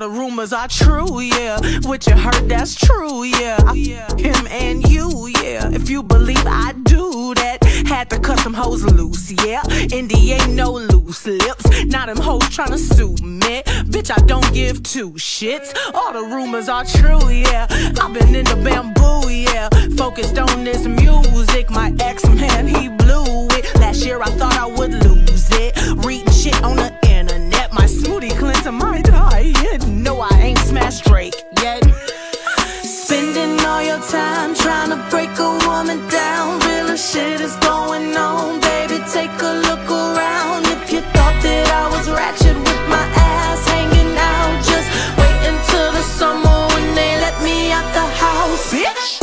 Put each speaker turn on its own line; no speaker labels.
The rumors are true, yeah. What you heard, that's true, yeah. Him and you, yeah. If you believe I do that, had to cut some hoes loose, yeah. Indy ain't no loose lips. Now them hoes tryna sue me. Bitch, I don't give two shits. All the rumors are true, yeah. I've been in the bamboo, yeah. Focused on this music. My ex man, he blew it. Last year I thought I would lose it. Reading shit on the internet. My smoothie cleanser, my spending all your time trying to break a woman down. Real shit is going on, baby. Take a look around. If you thought that I was ratchet with my ass hanging out, just wait until the summer when they let me out the house, bitch.